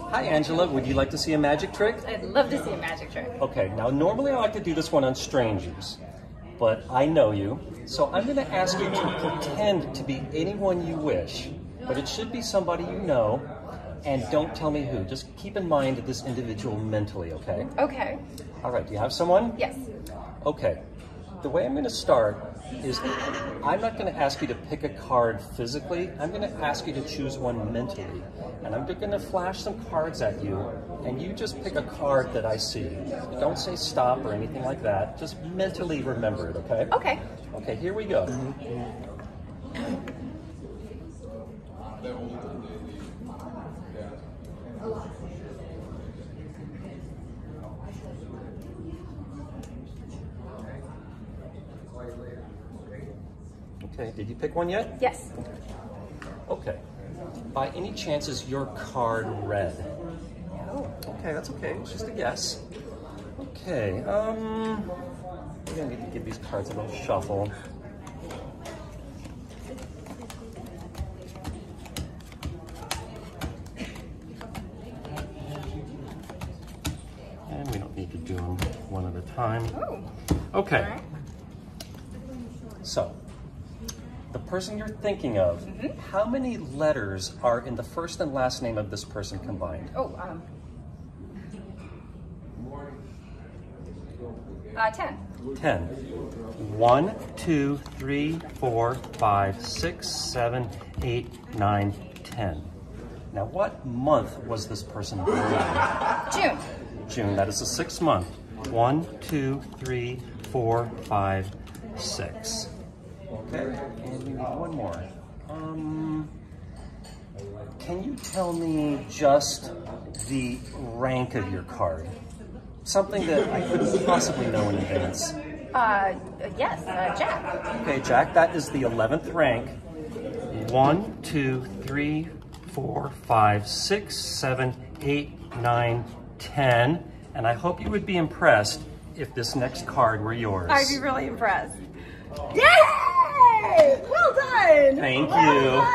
Hi, Angela. Would you like to see a magic trick? I'd love to see a magic trick. Okay, now normally I like to do this one on strangers, but I know you, so I'm going to ask you to pretend to be anyone you wish, but it should be somebody you know, and don't tell me who. Just keep in mind this individual mentally, okay? Okay. All right, do you have someone? Yes. Okay. The way I'm going to start is I'm not going to ask you to pick a card physically. I'm going to ask you to choose one mentally. And I'm going to flash some cards at you, and you just pick a card that I see. Don't say stop or anything like that. Just mentally remember it, okay? Okay. Okay, here we go. Okay, did you pick one yet? Yes. Okay. By any chance is your card red? No. Okay, that's okay. It's just a guess. Okay, um, we're gonna need to give these cards a little shuffle. And we don't need to do them one at a time. Oh. Okay. Right. So, the person you're thinking of, Mm-hmm. how many letters are in the first and last name of this person combined? Oh, um. Uh, 10. 10. 1, 2, 3, 4, 5, 6, 7, 8, 9, 10. Now, what month was this person born in? June. June. That is the sixth month. 1, 2, 3, 4, 5, 6. Okay, and we need one more. Um, can you tell me just the rank of your card? Something that I couldn't possibly know in advance. Uh, yes, uh, Jack. Okay, Jack, that is the 11th rank. One, two, three, four, five, six, seven, eight, nine, ten. And I hope you would be impressed if this next card were yours. I'd be really impressed. Yay! Well done! Thank Well you. done.